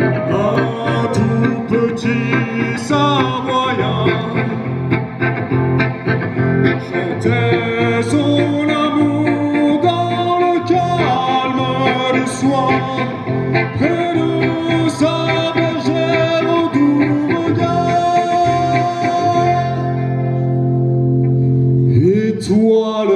un tout petit savoyard. Chantait son amour dans le calme du soir. Près nous sa bergère au doux regard et toi le